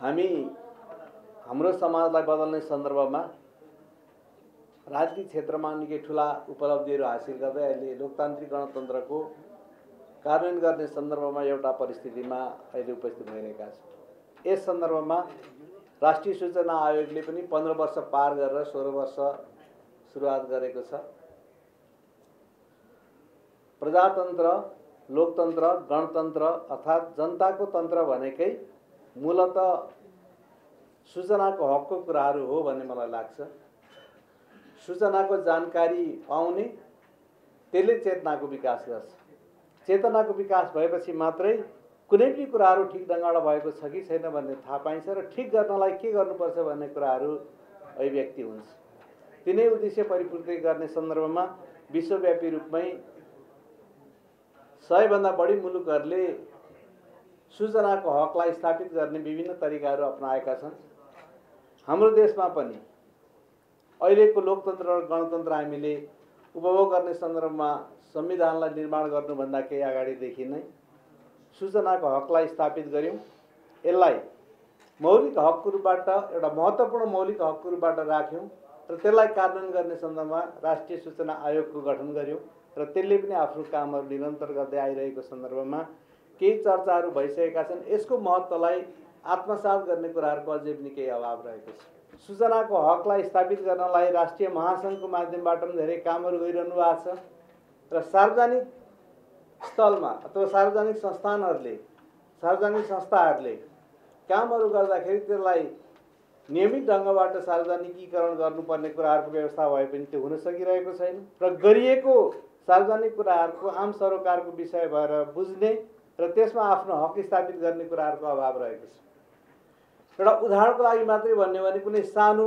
हामी हाम्रो समाजलाई बदल्ने सन्दर्भमा राजनीतिक क्षेत्रमा निकै ठुला उपलब्धिहरू हासिल गर्दै अहिले लोकतान्त्रिक गणतन्त्रको कार्यान्वयन गर्ने सन्दर्भमा एउटा परिस्थितिमा अहिले उपस्थित भइरहेका छौँ। यस सन्दर्भमा राष्ट्रिय सूचना आयोगले पनि पन्ध्र वर्ष पार गरेर सोह्र वर्ष सुरुवात गरेको छ। प्रजातन्त्र लोकतन्त्र गणतन्त्र अर्थात् जनताको तन्त्र भनेकै मूलत सूचनाको हकको कुराहरू हो भन्ने मलाई लाग्छ। सूचनाको जानकारी पाउने त्यसले चेतनाको विकास गर्छ। चेतनाको विकास भएपछि मात्रै कुनै पनि कुराहरू ठिक ढङ्गबाट भएको छ कि छैन भन्ने थाहा पाइन्छ र ठिक गर्नलाई के गर्नुपर्छ भन्ने कुराहरू अभिव्यक्ति हुन्छ। तिनै उद्देश्य परिपूर्ति गर्ने सन्दर्भमा विश्वव्यापी रूपमै सयभन्दा बढी मुलुकहरूले सूचनाको हकलाई स्थापित गर्ने विभिन्न तरिकाहरू अप्नाएका छन्। हाम्रो देशमा पनि अहिलेको लोकतन्त्र र गणतन्त्र हामीले उपभोग गर्ने सन्दर्भमा संविधानलाई निर्माण गर्नुभन्दा केही अगाडिदेखि नै सूचनाको हकलाई स्थापित गऱ्यौँ। यसलाई मौलिक हकको रूपबाट एउटा महत्त्वपूर्ण मौलिक हकको रूपबाट राख्यौँ र त्यसलाई कार्यान्वयन गर्ने सन्दर्भमा राष्ट्रिय सूचना आयोगको गठन गऱ्यौँ र त्यसले पनि आफ्नो कामहरू निरन्तर गर्दै आइरहेको सन्दर्भमा केही चर्चाहरू भइसकेका छन्। यसको महत्त्वलाई आत्मसात गर्ने कुराहरूको अझै पनि केही अभाव रहेको छ। सूचनाको हकलाई स्थापित गर्नलाई राष्ट्रिय महासङ्घको माध्यमबाट पनि धेरै कामहरू गरिरहनु भएको छ र सार्वजनिक स्थलमा अथवा सार्वजनिक संस्थानहरूले सार्वजनिक संस्थाहरूले कामहरू गर्दाखेरि त्यसलाई नियमित ढङ्गबाट सार्वजनिकीकरण गर्नुपर्ने कुराहरूको व्यवस्था भए पनि त्यो हुन सकिरहेको छैन। र गरिएको सार्वजनिक कुराहरूको आम सरोकारको विषय भएर बुझ्ने र त्यसमा आफ्नो हक स्थापित गर्ने कुराहरूको अभाव रहेको छ। एउटा उदाहरणको लागि मात्रै भन्यो भने कुनै सानो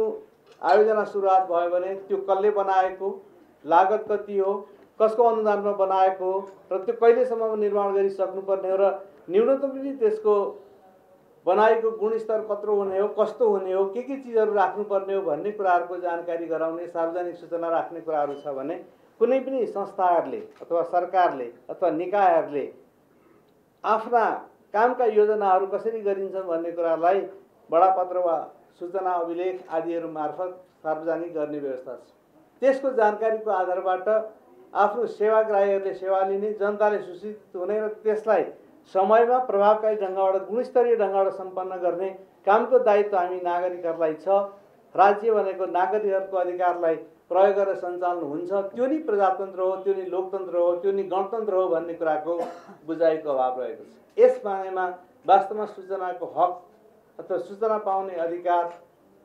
आयोजना सुरुवात भयो भने त्यो कसले बनाएको लागत कति हो कसको अनुदानमा बनाएको हो र त्यो कहिलेसम्म निर्माण गरिसक्नुपर्ने हो र न्यूनतम पनि त्यसको बनाएको गुणस्तर कत्रो हुने हो कस्तो हुने हो के के चिजहरू राख्नुपर्ने हो भन्ने कुराहरूको जानकारी गराउने सार्वजनिक सूचना राख्ने कुराहरू छ भने कुनै पनि संस्थाहरूले अथवा सरकारले अथवा निकायहरूले आफ्ना कामका योजनाहरू कसरी गरिन्छन् भन्ने कुरालाई बडापत्र वा सूचना अभिलेख आदिहरू मार्फत सार्वजनिक गर्ने व्यवस्था छ। त्यसको जानकारीको आधारबाट आफ्नो सेवाग्राहीहरूले सेवा लिने जनताले सूचित हुने र त्यसलाई समयमा प्रभावकारी ढङ्गबाट गुणस्तरीय ढङ्गबाट सम्पन्न गर्ने कामको दायित्व हामी नागरिकहरूलाई छ। राज्य भनेको नागरिकहरूको अधिकारलाई प्रयोग गरेर सञ्चालन हुन्छ। त्यो नि प्रजातन्त्र हो त्यो नि लोकतन्त्र हो त्यो नि गणतन्त्र हो भन्ने कुराको बुझाइको अभाव रहेको छ। यस बारेमा वास्तवमा सूचनाको हक अथवा सूचना पाउने अधिकार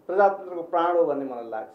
प्रजातन्त्रको प्राण हो भन्ने मलाई लाग्छ।